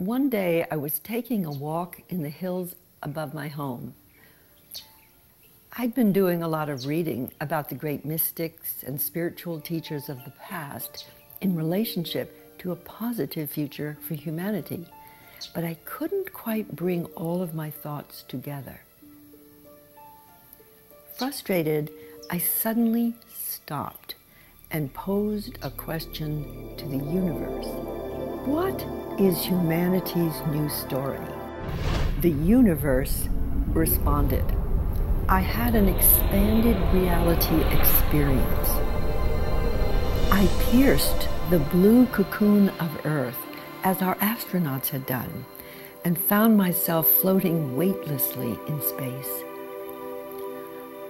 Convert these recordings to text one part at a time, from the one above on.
One day I was taking a walk in the hills above my home. I'd been doing a lot of reading about the great mystics and spiritual teachers of the past in relationship to a positive future for humanity, but I couldn't quite bring all of my thoughts together. Frustrated, I suddenly stopped and posed a question to the universe. What is humanity's new story? The universe responded. I had an expanded reality experience. I pierced the blue cocoon of Earth as our astronauts had done and found myself floating weightlessly in space.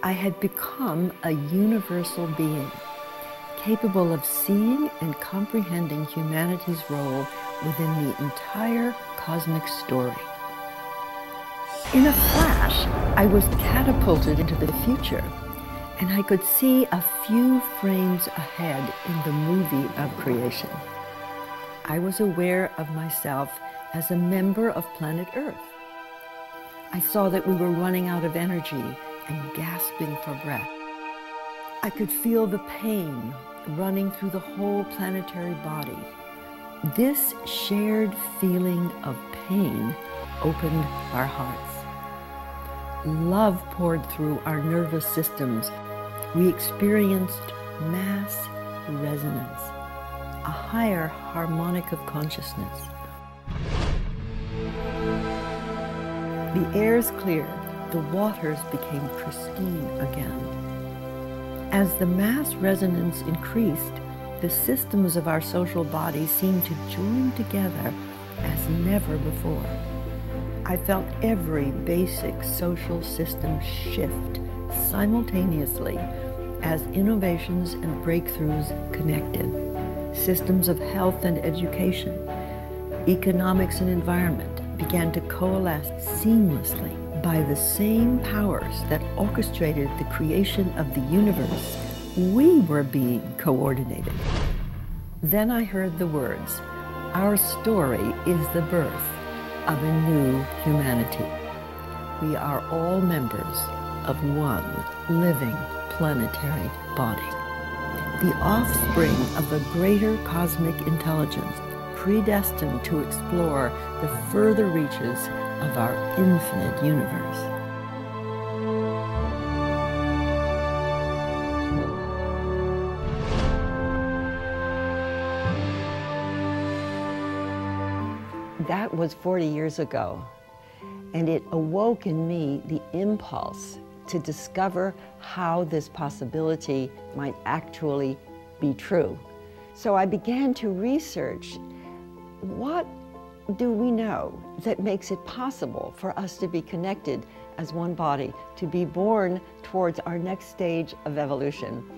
I had become a universal being, capable of seeing and comprehending humanity's role within the entire cosmic story. In a flash, I was catapulted into the future, and I could see a few frames ahead in the movie of creation. I was aware of myself as a member of planet Earth. I saw that we were running out of energy and gasping for breath. I could feel the pain running through the whole planetary body this shared feeling of pain opened our hearts. Love poured through our nervous systems. We experienced mass resonance, a higher harmonic of consciousness. The airs clear, the waters became pristine again. As the mass resonance increased, the systems of our social body seemed to join together as never before. I felt every basic social system shift simultaneously as innovations and breakthroughs connected. Systems of health and education, economics and environment began to coalesce seamlessly by the same powers that orchestrated the creation of the universe we were being coordinated. Then I heard the words, Our story is the birth of a new humanity. We are all members of one living planetary body, the offspring of a greater cosmic intelligence predestined to explore the further reaches of our infinite universe. That was 40 years ago. And it awoke in me the impulse to discover how this possibility might actually be true. So I began to research what do we know that makes it possible for us to be connected as one body, to be born towards our next stage of evolution.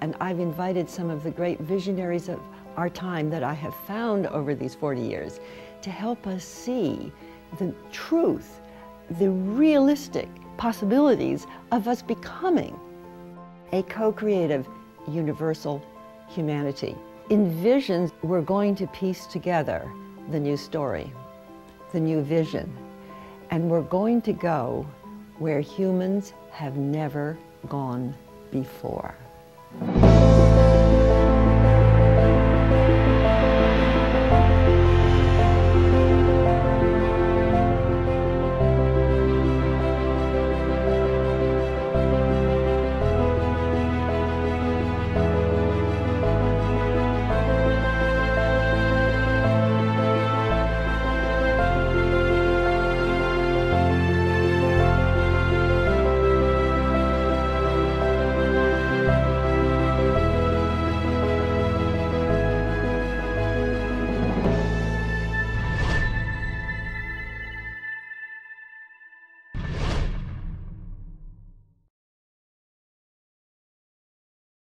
And I've invited some of the great visionaries of our time that I have found over these 40 years to help us see the truth, the realistic possibilities of us becoming a co-creative universal humanity. In visions, we're going to piece together the new story, the new vision, and we're going to go where humans have never gone before.